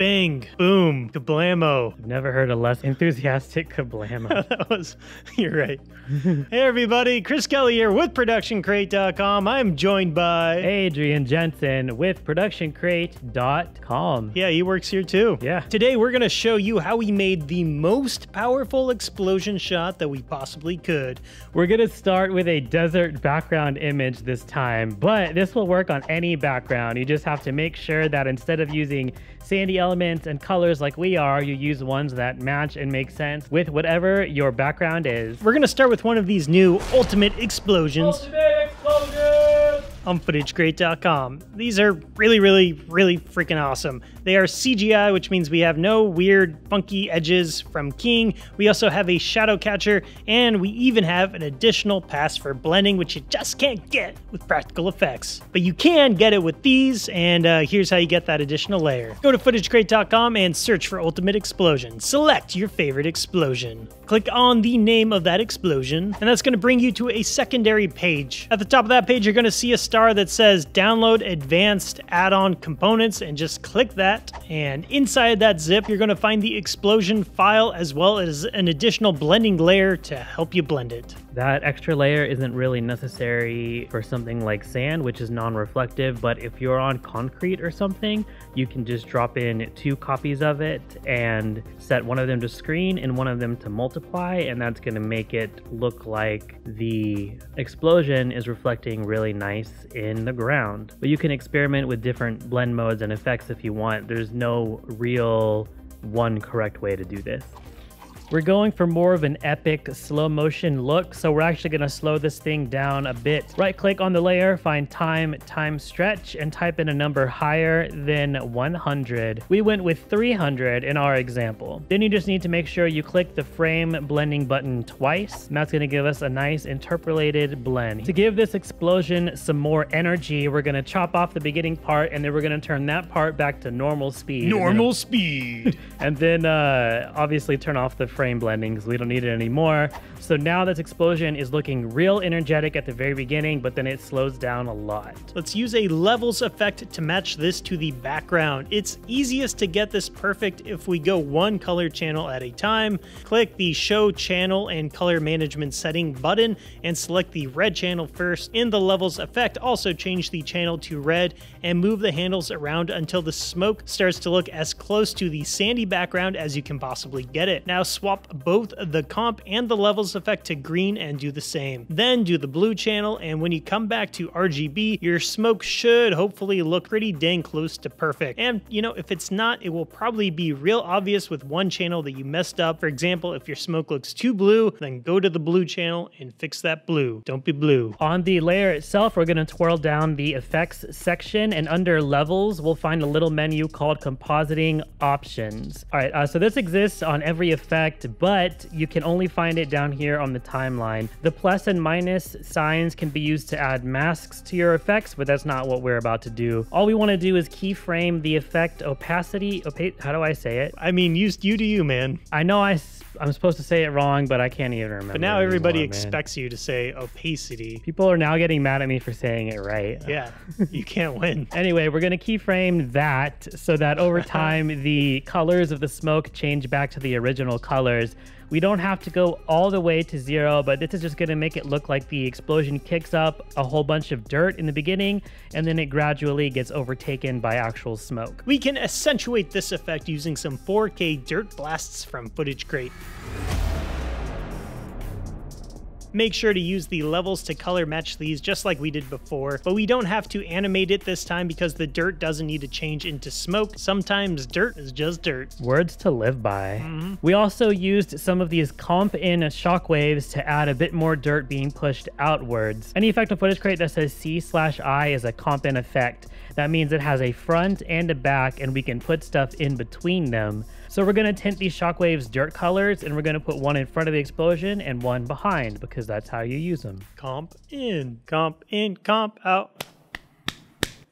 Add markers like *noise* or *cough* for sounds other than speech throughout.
Bang, boom, kablamo. I've never heard a less enthusiastic kablamo. *laughs* that was, you're right. hey everybody, Chris Kelly here with ProductionCrate.com. I'm joined by Adrian Jensen with ProductionCrate.com. Yeah, he works here too. Yeah. Today we're gonna show you how we made the most powerful explosion shot that we possibly could. We're gonna start with a desert background image this time, but this will work on any background. You just have to make sure that instead of using sandy elements and colors like we are, you use ones that match and make sense with whatever your background is. We're gonna start with one of these new Ultimate Explosions. Ultimate! On FootageCrate.com. These are really, really, really freaking awesome. They are CGI, which means we have no weird, funky edges from keying. We also have a shadow catcher, and we even have an additional pass for blending, which you just can't get with practical effects. But you can get it with these, and uh, here's how you get that additional layer. Go to FootageCrate.com and search for Ultimate Explosion. Select your favorite explosion. Click on the name of that explosion, and that's going to bring you to a secondary page. At the top of that page, you're going to see a star that says download advanced add-on components and just click that. And inside that zip, you're going to find the explosion file as well as an additional blending layer to help you blend it. That extra layer isn't really necessary for something like sand, which is non-reflective, but if you're on concrete or something, you can just drop in two copies of it and set one of them to screen and one of them to multiply, and that's going to make it look like the explosion is reflecting really nice in the ground. But you can experiment with different blend modes and effects if you want. There's no real one correct way to do this. We're going for more of an epic slow motion look, so we're actually going to slow this thing down a bit. Right click on the layer, find time, time stretch, and type in a number higher than 100. We went with 300 in our example. Then you just need to make sure you click the frame blending button twice, and that's going to give us a nice interpolated blend. To give this explosion some more energy, we're going to chop off the beginning part, and then we're going to turn that part back to normal speed. Normal speed. *laughs* and then uh, obviously turn off the frame blending because we don't need it anymore. So now this explosion is looking real energetic at the very beginning, but then it slows down a lot. Let's use a levels effect to match this to the background. It's easiest to get this perfect if we go one color channel at a time. Click the show channel and color management setting button and select the red channel first. In the levels effect, also change the channel to red and move the handles around until the smoke starts to look as close to the sandy background as you can possibly get it. Now swap both the comp and the levels effect to green and do the same. Then do the blue channel and when you come back to RGB, your smoke should hopefully look pretty dang close to perfect. And you know, if it's not, it will probably be real obvious with one channel that you messed up. For example, if your smoke looks too blue, then go to the blue channel and fix that blue. Don't be blue. On the layer itself, we're to twirl down the effects section and under levels, we'll find a little menu called compositing options. All right, uh, so this exists on every effect, but you can only find it down here on the timeline. The plus and minus signs can be used to add masks to your effects, but that's not what we're about to do. All we want to do is keyframe the effect opacity. Opa how do I say it? I mean, you, you do you, man. I know I I'm supposed to say it wrong, but I can't even remember. But now everybody anymore, expects you to say opacity. People are now getting mad at me for saying it right. Yeah, you can't win. *laughs* anyway, we're going to keyframe that so that over *laughs* time the colors of the smoke change back to the original colors. We don't have to go all the way to zero, but this is just gonna make it look like the explosion kicks up a whole bunch of dirt in the beginning, and then it gradually gets overtaken by actual smoke. We can accentuate this effect using some 4K dirt blasts from Footage Crate. Make sure to use the levels to color match these just like we did before, but we don't have to animate it this time because the dirt doesn't need to change into smoke. Sometimes dirt is just dirt. Words to live by. Mm -hmm. We also used some of these comp in shockwaves to add a bit more dirt being pushed outwards. Any effect on Footage Crate that says C slash I is a comp in effect. That means it has a front and a back and we can put stuff in between them. So we're to tint these shockwaves dirt colors and we're to put one in front of the explosion and one behind because that's how you use them. Comp in, comp in, comp out.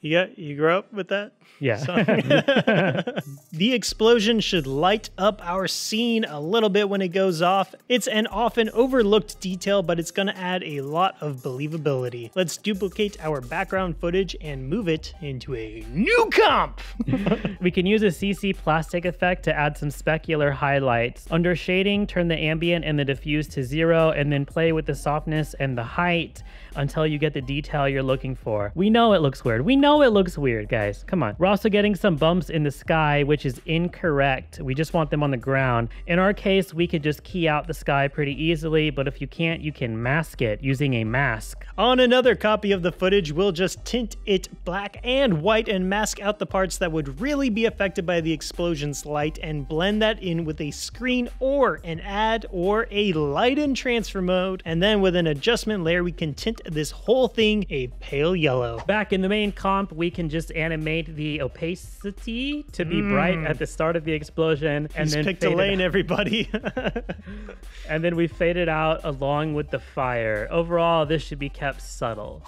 You got you grew up with that? Yeah. *laughs* The explosion should light up our scene a little bit when it goes off. It's an often overlooked detail, but it's gonna add a lot of believability. Let's duplicate our background footage and move it into a new comp. *laughs* we can use a CC plastic effect to add some specular highlights. Under shading, turn the ambient and the diffuse to zero, and then play with the softness and the height until you get the detail you're looking for. We know it looks weird. We know it looks weird, guys. Come on. We're also getting some bumps in the sky, which is incorrect. We just want them on the ground. In our case, we could just key out the sky pretty easily, but if you can't, you can mask it using a mask. On another copy of the footage, we'll just tint it black and white and mask out the parts that would really be affected by the explosion's lighten blend that in with a screen or an add or a light and transfer mode. And then with an adjustment layer, we can tint this whole thing a pale yellow. Back in the main comp, we can just animate the opacity to be mm. bright at the start of the explosion. and then picked a lane, everybody. *laughs* *laughs* and then we fade it out along with the fire. Overall, this should be kept subtle.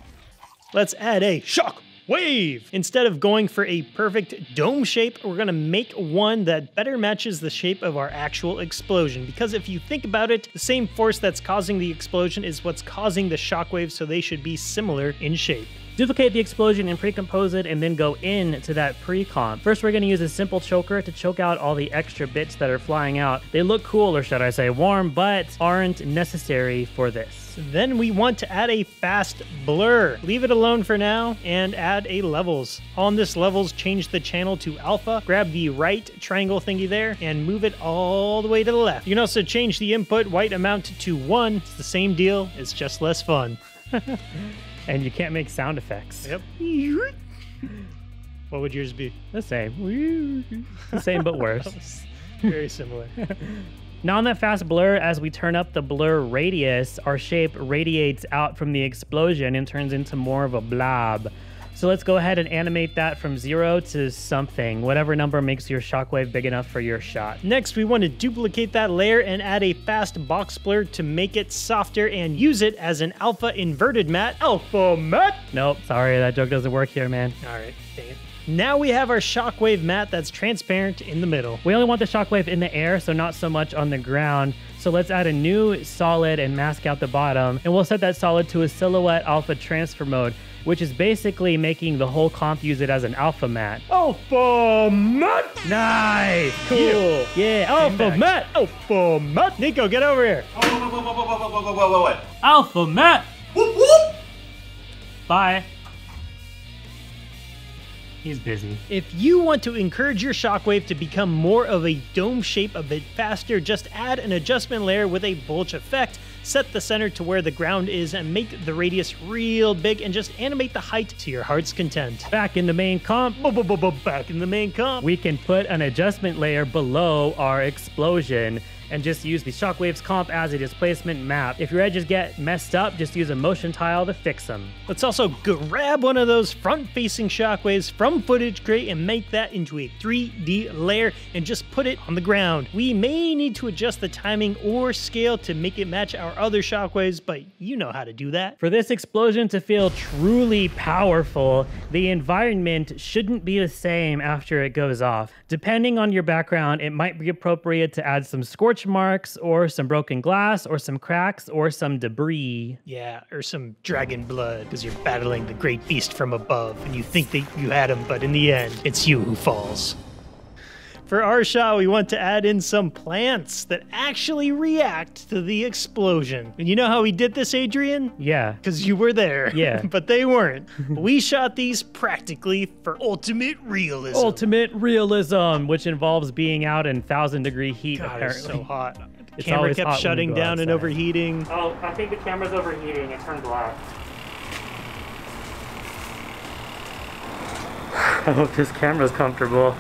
Let's add a shock wave. Instead of going for a perfect dome shape, we're gonna make one that better matches the shape of our actual explosion. Because if you think about it, the same force that's causing the explosion is what's causing the shockwave, so they should be similar in shape. Duplicate the explosion and pre-compose it and then go into that pre-comp. First, we're to use a simple choker to choke out all the extra bits that are flying out. They look cool, or should I say warm, but aren't necessary for this. Then we want to add a fast blur. Leave it alone for now and add a levels. On this levels, change the channel to alpha, grab the right triangle thingy there and move it all the way to the left. You can also change the input white amount to one. It's the same deal, it's just less fun. *laughs* and you can't make sound effects. Yep. what would yours be? The same. The same but worse. *laughs* Very similar. *laughs* Now on that fast blur, as we turn up the blur radius, our shape radiates out from the explosion and turns into more of a blob. So let's go ahead and animate that from zero to something, whatever number makes your shockwave big enough for your shot. Next, we want to duplicate that layer and add a fast box blur to make it softer and use it as an alpha inverted matte. Alpha matte? Nope, sorry, that joke doesn't work here, man. All right, dang it. Now we have our shockwave matte that's transparent in the middle. We only want the shockwave in the air, so not so much on the ground. So let's add a new solid and mask out the bottom. And we'll set that solid to a silhouette alpha transfer mode which is basically making the whole comp use it as an alpha matte. Alpha matte! Nice! Cool! Yeah, yeah alpha matte! Alpha matte! Nico, get over here! Alpha matte! Whoop whoop! Bye. He's busy. If you want to encourage your shockwave to become more of a dome shape a bit faster, just add an adjustment layer with a bulge effect set the center to where the ground is and make the radius real big and just animate the height to your heart's content. Back in the main comp, back in the main comp, we can put an adjustment layer below our explosion and just use the Shockwaves comp as a displacement map. If your edges get messed up, just use a motion tile to fix them. Let's also grab one of those front-facing Shockwaves from Footage Crate and make that into a 3D layer and just put it on the ground. We may need to adjust the timing or scale to make it match our other Shockwaves, but you know how to do that. For this explosion to feel truly powerful, the environment shouldn't be the same after it goes off. Depending on your background, it might be appropriate to add some scorch marks or some broken glass or some cracks or some debris. Yeah, or some dragon blood because you're battling the great beast from above and you think that you had him, but in the end, it's you who falls. For our shot, we want to add in some plants that actually react to the explosion. And you know how we did this, Adrian? Yeah. Because you were there. Yeah. *laughs* but they weren't. *laughs* we shot these practically for ultimate realism. Ultimate realism, which involves being out in thousand degree heat, God, apparently. so hot. *laughs* The camera kept shutting down outside. and overheating. Oh, I think the camera's overheating. It turned black. *sighs* I hope this camera's comfortable.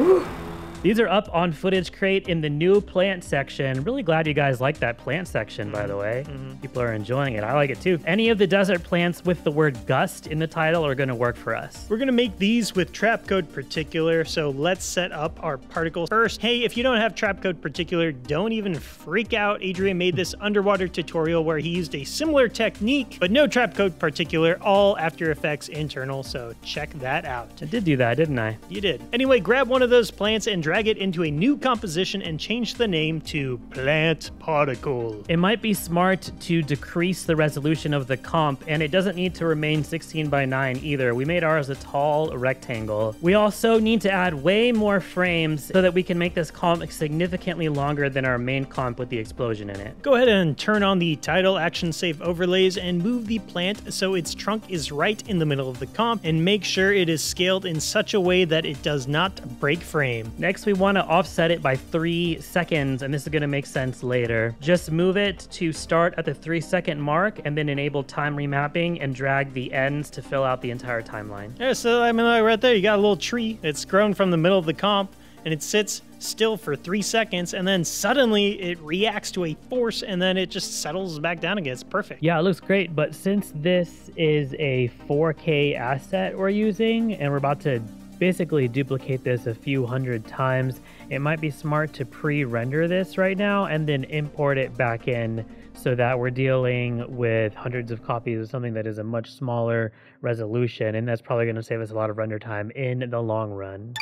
Ooh. These are up on Footage Crate in the new plant section. Really glad you guys like that plant section, by the way. Mm-hmm. People are enjoying it. I like it too. Any of the desert plants with the word gust in the title are going to work for us. We're gonna make these with Trapcode Particular, so let's set up our particles first. Hey, if you don't have Trapcode Particular, don't even freak out. Adrian made this *laughs* underwater tutorial where he used a similar technique, but no Trapcode Particular, all After Effects internal, so check that out. I did do that, didn't I? You did. Anyway, grab one of those plants and drag it into a new composition and change the name to Plant Particle. It might be smart to decrease the resolution of the comp, and it doesn't need to remain 16 by 9 either. We made ours a tall rectangle. We also need to add way more frames so that we can make this comp significantly longer than our main comp with the explosion in it. Go ahead and turn on the title action safe overlays and move the plant so its trunk is right in the middle of the comp and make sure it is scaled in such a way that it does not break frame. Next, we want to offset it by three seconds, and this is going to make sense later. Just move it to start at the three second mark and then enable time remapping and drag the ends to fill out the entire timeline. Yeah, so I mean, like, right there, you got a little tree. It's grown from the middle of the comp and it sits still for three seconds and then suddenly it reacts to a force and then it just settles back down again. It's perfect. Yeah, it looks great, but since this is a 4K asset we're using and we're about to basically duplicate this a few hundred times, it might be smart to pre-render this right now and then import it back in so that we're dealing with hundreds of copies of something that is a much smaller resolution and that's probably going to save us a lot of render time in the long run.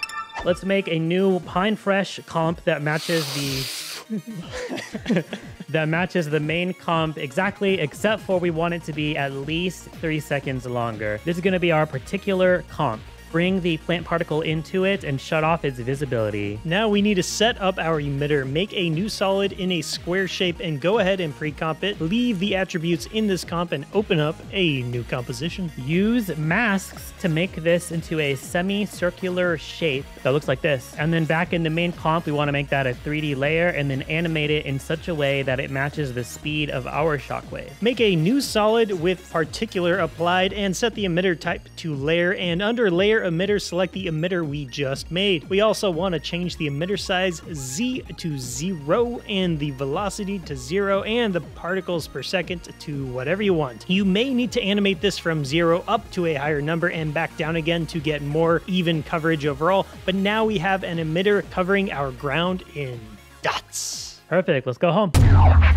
Let's make a new Pine Fresh comp that matches the *laughs* that matches the main comp exactly, except for we want it to be at least three seconds longer. This is going to be our particular comp. Bring the plant particle into it and shut off its visibility. Now we need to set up our emitter, make a new solid in a square shape, and go ahead and pre-comp it. Leave the attributes in this comp and open up a new composition. Use masks to make this into a semicircular shape that looks like this. And then back in the main comp, we want to make that a 3D layer and then animate it in such a way that it matches the speed of our shockwave. Make a new solid with particular applied and set the emitter type to layer and under layer emitter select the emitter we just made. We also want to change the emitter size Z to 0 and the velocity to 0 and the particles per second to whatever you want. You may need to animate this from 0 up to a higher number and back down again to get more even coverage overall, but now we have an emitter covering our ground in dots. Perfect, let's go home.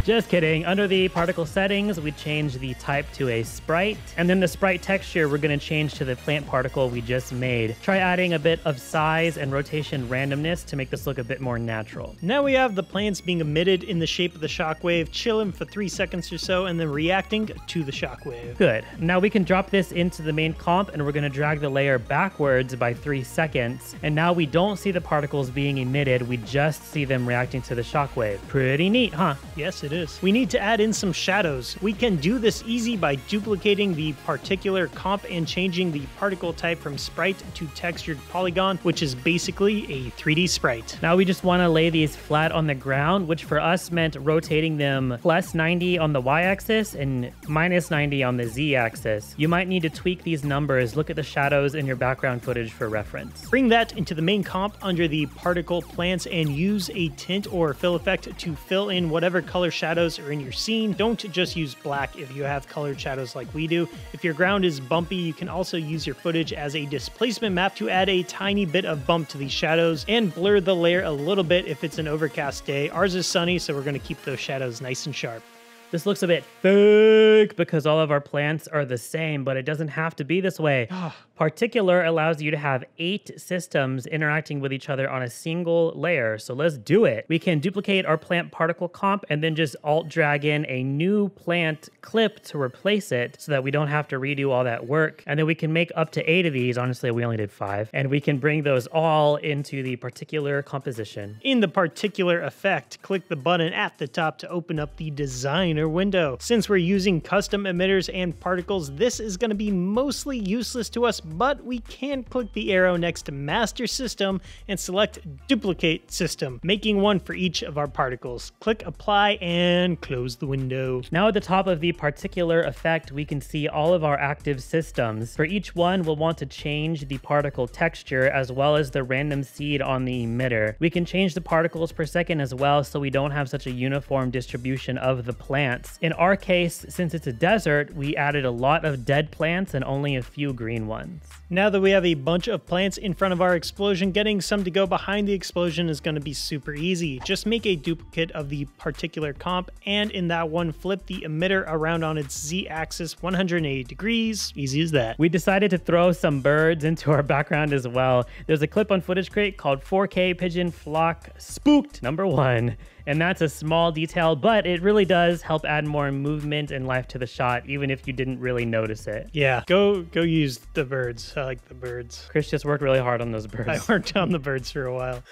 Just kidding. Under the particle settings, we change the type to a sprite. And then the sprite texture, we're going to change to the plant particle we just made. Try adding a bit of size and rotation randomness to make this look a bit more natural. Now we have the plants being emitted in the shape of the shockwave, chill chilling for three seconds or so, and then reacting to the shockwave. Good. Now we can drop this into the main comp and we're going to drag the layer backwards by three seconds. And now we don't see the particles being emitted, we just see them reacting to the shockwave. Pretty neat, huh? Yes, it is. We need to add in some shadows. We can do this easy by duplicating the particular comp and changing the particle type from sprite to textured polygon, which is basically a 3D sprite. Now we just want to lay these flat on the ground, which for us meant rotating them plus 90 on the y-axis and minus 90 on the z-axis. You might need to tweak these numbers. Look at the shadows in your background footage for reference. Bring that into the main comp under the particle plants and use a tint or fill effect to fill in whatever color shadows are in your scene. Don't just use black if you have colored shadows like we do. If your ground is bumpy, you can also use your footage as a displacement map to add a tiny bit of bump to these shadows and blur the layer a little bit if it's an overcast day. Ours is sunny, so we're going to keep those shadows nice and sharp. This looks a bit fake because all of our plants are the same, but it doesn't have to be this way. *gasps* *gasps* *gasps* Particular allows you to have eight systems interacting with each other on a single layer. So let's do it. We can duplicate our plant particle comp and then just alt drag in a new plant clip to replace it so that we don't have to redo all that work. And then we can make up to eight of these. Honestly, we only did five. And we can bring those all into the particular composition. In the particular effect, click the button at the top to open up the designer window. Since we're using custom emitters and particles, this is going to be mostly useless to us, but we can click the arrow next to master system and select duplicate system, making one for each of our particles. Click apply and close the window. Now at the top of the particular effect, we can see all of our active systems. For each one, we'll want to change the particle texture as well as the random seed on the emitter. We can change the particles per second as well so we don't have such a uniform distribution of the plants. In our case, since it's a desert, we added a lot of dead plants and only a few green ones friends. Now that we have a bunch of plants in front of our explosion, getting some to go behind the explosion is going to be super easy. Just make a duplicate of the particular comp and in that one flip the emitter around on its z-axis 180 degrees. Easy as that. We decided to throw some birds *laughs* into our background as well. There's a clip on Footage Crate called 4K Pigeon Flock Spooked number one. And that's a small detail, but it really does help add more movement and life to the shot, even if you didn't really notice it. Yeah, go go use the birds. I like the birds. Chris just worked really hard on those *laughs* birds. I worked on the birds for a while.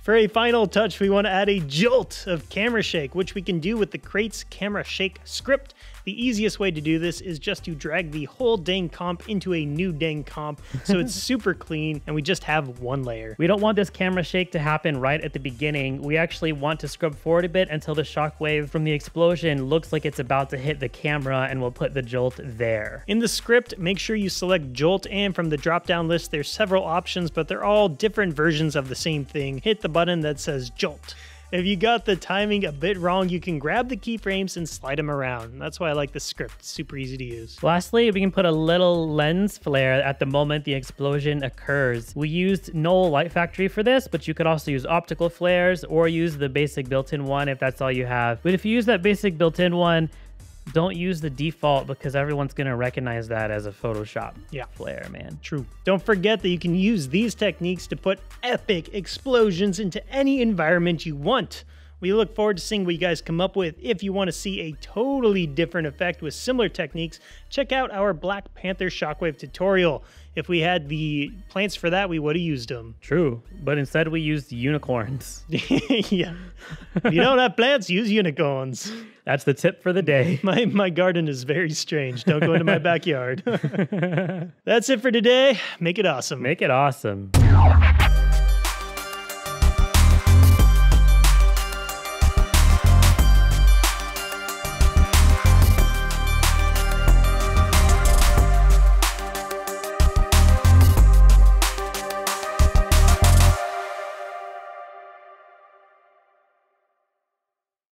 For a final touch, we want to add a jolt of camera shake, which we can do with the Crate's camera shake script. The easiest way to do this is just to drag the whole dang comp into a new dang comp so it's *laughs* super clean and we just have one layer. We don't want this camera shake to happen right at the beginning. We actually want to scrub forward a bit until the shockwave from the explosion looks like it's about to hit the camera and we'll put the jolt there. In the script, make sure you select jolt and from the drop down list there's several options but they're all different versions of the same thing. Hit the button that says jolt. If you got the timing a bit wrong, you can grab the keyframes and slide them around. That's why I like the script. Super easy to use. Lastly, we can put a little lens flare at the moment the explosion occurs. We used Knoll Light Factory for this, but you could also use optical flares or use the basic built-in one if that's all you have. But if you use that basic built-in one, don't use the default because everyone's going to recognize that as a Photoshop yeah. flare, man. True. Don't forget that you can use these techniques to put epic explosions into any environment you want. We look forward to seeing what you guys come up with. If you want to see a totally different effect with similar techniques, check out our Black Panther Shockwave tutorial. If we had the plants for that, we would have used them. *laughs* True, but instead we used unicorns. *laughs* yeah. if you don't have plants, use unicorns. *laughs* That's the tip for the day. *laughs* My, my garden is very strange. Don't go into my *laughs* backyard. *laughs* That's it for today. Make it awesome. Make it awesome.